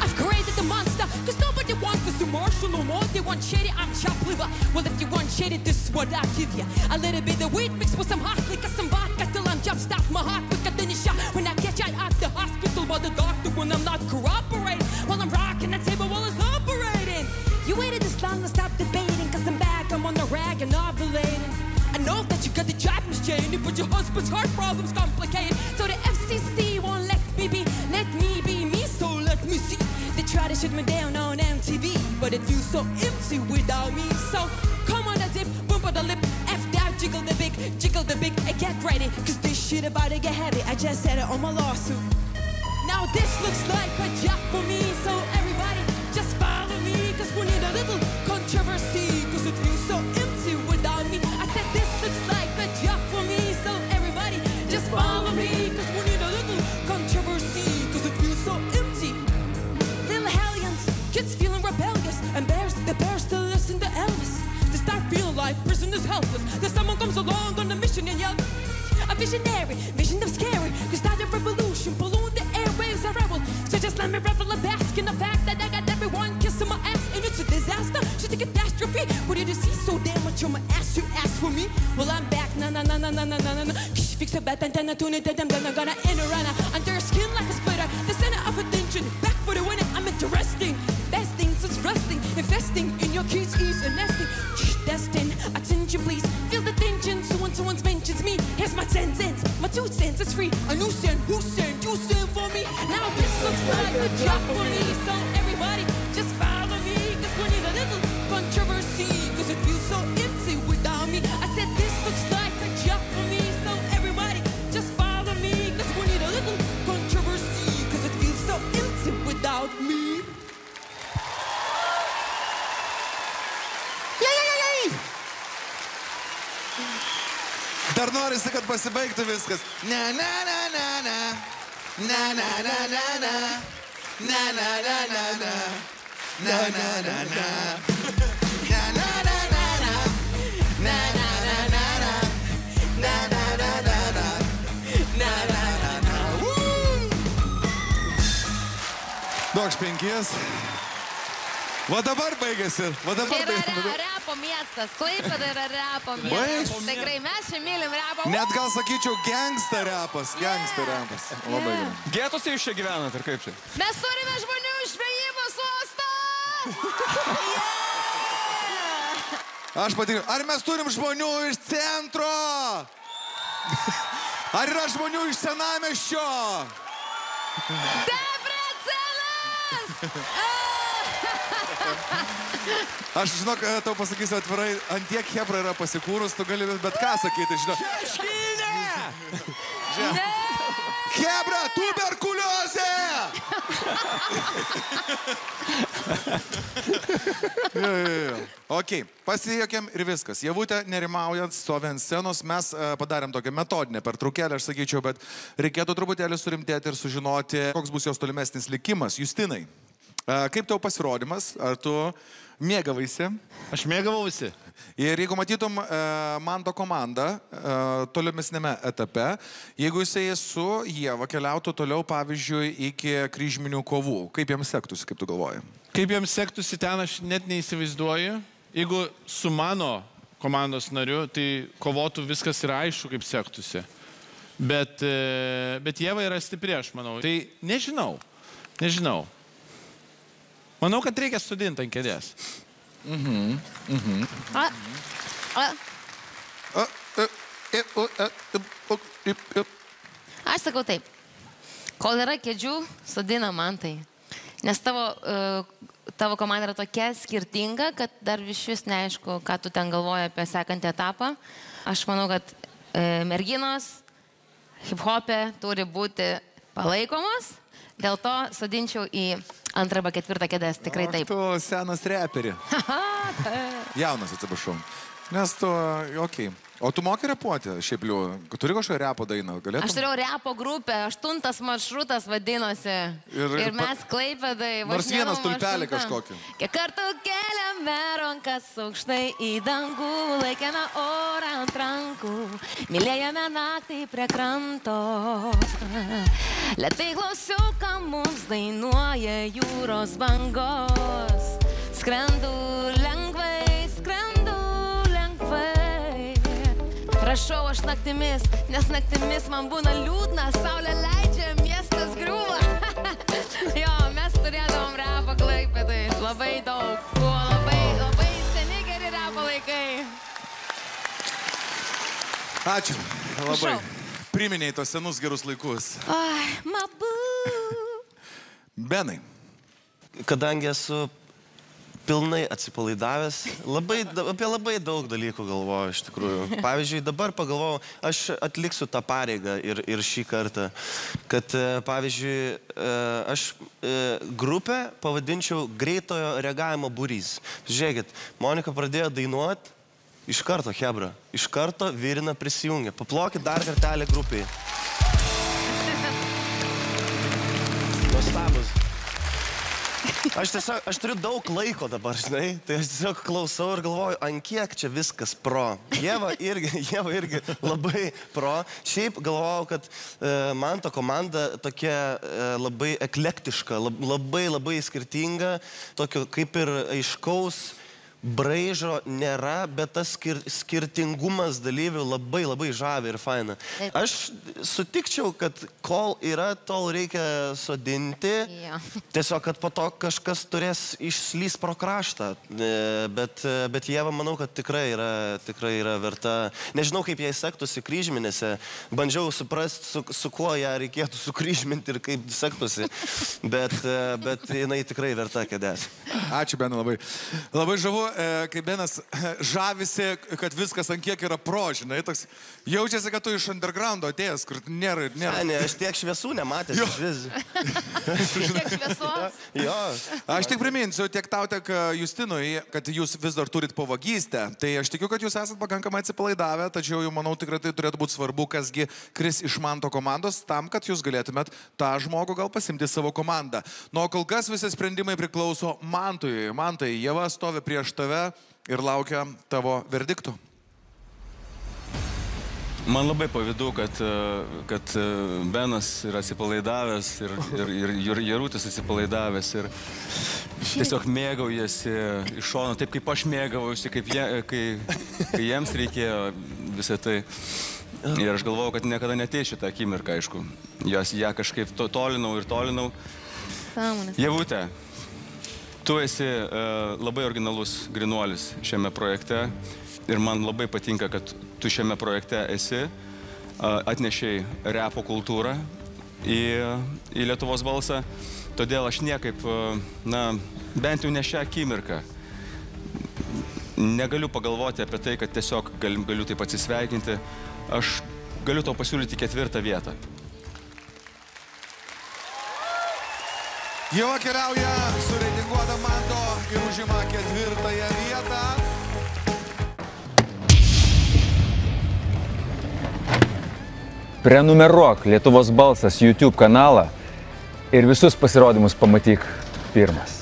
I've created the monster, cause nobody wants this emotional more. They want shitty, I'm chopped liver. Well, if you want shitty, this is what I give you. A little bit of weed mixed with some hot liquor, some vodka till I'm jump stop my heart quicker than a shot. When I catch I at the hospital by the doctor, when I'm not cooperating, while I'm rocking the table while it's operating. You waited this long to stop debating, cause I'm back, I'm on the rag and ovulating. I know that you got the job, Miss Janie, but your husband's heart problem's complicated. So the Shut me down on MTV, but it feels so empty without me. So come on, a dip, bump on the lip, F down, jiggle the big, jiggle the big, and get ready, cause this shit about to get heavy. I just said it on my lawsuit. Now this looks like a job for me, so everybody just follow like prisoners helpless. Then someone comes along on a mission and yells, a visionary, vision of scary, cause start a revolution, balloon the airwaves are rebel. So just let me revel and bask in the fact that I got everyone kissing my ass, and it's a disaster, just a catastrophe. What did you see so damn much on my ass? You asked for me? Well, I'm back, na na na na na na na na fix a bad antenna, tune it, then I'm gonna enter run under her skin like a splitter. The center of attention, back for the winning, I'm interesting. Best things is rusting, investing in your kids' ease and nesting. Destined, attention please, feel the tension. Someone, someone's mentions me. Here's my ten cents, my two cents, it's free. A new cent, who sent, you sent for me. Now this looks like a job for me. So norisi, kad pasibaigtų viskas. Ne, ne, ne, ne, ne. Ne, ne, ne, ne, ne. Ne, ne, ne, ne, ne. Ne, ne, ne, ne. Ne, ne, ne, ne, ne. Ne, ne, ne, ne, ne. Ne, ne, ne, ne, ne. Ne, ne, ne, ne. Woo! Duok penkis. Va dabar baigėsi. Va dabar baigėsi. Miestas, Klaipėda yra repo miestas. Tikrai mes čia mylim repo. Net gal sakyčiau, gangsta repas. Gangsta repas. Labai gerai. Gėtose jūs čia gyvenat, ar kaip čia? Mes turime žmonių iš žvejybos uosto. Aš patikiu, ar mes turim žmonių iš centro? Ar yra žmonių iš senameščio? Debrecenas! Aš žinok, e, tau pasakysiu atvirai, ant tiek Hebra yra pasikūrus, tu gali bet ką sakyti, žinok. Ne! Hebra, tuberkuliozė! jo, jo, jo. Ok, pasijokėm ir viskas. Javutė nerimaujant, stovi ant scenos, mes uh, padarėm tokią metodinę pertraukėlę, aš sakyčiau, bet reikėtų truputėlį surimtėti ir sužinoti, koks bus jos tolimesnis likimas. Justinai, kaip tau pasirodymas? Ar tu mėgavaisi? Aš mėgavausi. Ir jeigu matytum uh, Manto komandą uh, tolimesnėme etape, jeigu jisai su Jėva keliautų toliau, pavyzdžiui, iki kryžminių kovų, kaip jiems sektųsi, kaip tu galvoji? Kaip jiems sektųsi ten, aš net neįsivaizduoju. Jeigu su mano komandos nariu, tai kovotų viskas yra aišku, kaip sektųsi. Bet, e, bet Jėva yra stipri, aš manau. Tai nežinau. Nežinau. Manau, kad reikia studinti ant kėdės. Mhm. Mhm. A, a, A, e, e, e, e. aš sakau taip. Kol yra kėdžių, sodina man tai. Nes tavo, uh, tavo komanda yra tokia skirtinga, kad dar iš vis neaišku, ką tu ten galvoji apie sekantį etapą. Aš manau, kad uh, merginos hip-hopė turi būti palaikomos. Dėl to sodinčiau į antrą arba ketvirtą kėdės. Tikrai Ach, taip. Tu senas reperi. Jaunas atsiprašau. Nes tu, okei. Okay. O tu moki repuoti, šiaip liu. Turi kažkokią repo dainą, galėtum? Aš turėjau repo grupę, aštuntas maršrutas vadinosi. Ir- Ir, mes klaipėdai. Nors vieną stulpelį kažkokį. Kiek kartų keliame rankas aukštai į dangų, laikėme orą ant rankų, mylėjome naktį prie kranto. Lietai klausiu, ką mums dainuoja jūros bangos. Skrendu lengvai, skrendu lengvai. Rašau aš naktimis, nes naktimis man būna liūdna, saulė leidžia, miestas griūva. jo, mes turėdavom repą klaipėdai, labai daug. Buvo labai, labai seni geri repo laikai. Ačiū. Labai. Prašau. Priminėjai tos senus gerus laikus. Ai, mabu. Benai. kadangi esu pilnai atsipalaidavęs, labai, apie labai daug dalykų galvoju iš tikrųjų. Pavyzdžiui, dabar pagalvojau, aš atliksiu tą pareigą ir, ir šį kartą, kad e, pavyzdžiui, e, aš e, grupę pavadinčiau greitojo reagavimo būrys. Žiūrėkit, Monika pradėjo dainuoti. Iš karto, Hebra, iš karto Virina prisijungė. Paplokit dar kartelį grupiai. Nuostabus. Aš tiesiog, aš turiu daug laiko dabar, žinai, tai aš tiesiog klausau ir galvoju, ant kiek čia viskas pro. Jėva irgi, Jėva irgi labai pro. Šiaip galvojau, kad e, man ta komanda tokia e, labai eklektiška, lab, labai labai skirtinga, tokio kaip ir aiškaus braižo nėra, bet tas skir skirtingumas dalyvių labai labai žavi ir faina. Taip. Aš sutikčiau, kad kol yra, tol reikia sodinti. Jo. Tiesiog, kad po to kažkas turės išslys pro kraštą. E, Bet, bet Jėva, manau, kad tikrai yra, tikrai yra verta. Nežinau, kaip jai sektųsi kryžminėse. Bandžiau suprasti, su, su kuo ją reikėtų sukryžminti ir kaip sektųsi. Bet, e, bet jinai tikrai verta kėdės. Ačiū, Benai, labai. Labai žavu, kai Benas žavisi, kad viskas ant kiek yra pro, žinai, toks jaučiasi, kad tu iš undergroundo atėjęs, kur nėra, Ne, nėra. ne, aš tiek šviesų nematęs. Jo. vis. Kiek šviesos. Jo. Aš tik priminsiu tiek tau, tiek e, Justinui, kad jūs vis dar turit pavagystę. Tai aš tikiu, kad jūs esate pakankamai atsipalaidavę, tačiau jau manau tikrai tai turėtų būti svarbu, kasgi kris iš manto komandos, tam, kad jūs galėtumėt tą žmogų gal pasimti savo komandą. Nuo kol kas visi sprendimai priklauso Mantui. Mantai, Jėva stovi prieš tave ir laukia tavo verdiktų. Man labai pavydu, kad, e, kad e, Benas yra atsipalaidavęs ir, ir, ir, ir Jarutis atsipalaidavęs ir tiesiog mėgaujasi iš šono, taip kaip aš mėgavausi, kaip jie, kai, kai jiems reikėjo visą tai. Ir aš galvojau, kad niekada neteis šitą akimirką, aišku. Jos ją kažkaip to, tolinau ir tolinau. Sąmonės. Javutė, tu esi uh, labai originalus grinuolis šiame projekte ir man labai patinka, kad tu šiame projekte esi, uh, atnešiai repo kultūrą į, į Lietuvos balsą, todėl aš niekaip, uh, na, bent jau ne šią akimirką negaliu pagalvoti apie tai, kad tiesiog galiu, galiu taip atsisveikinti. Aš galiu tau pasiūlyti ketvirtą vietą. Jau keliauja su reitinguota manto ir užima ketvirtąją vietą. Prenumeruok Lietuvos balsas YouTube kanalą ir visus pasirodymus pamatyk pirmas.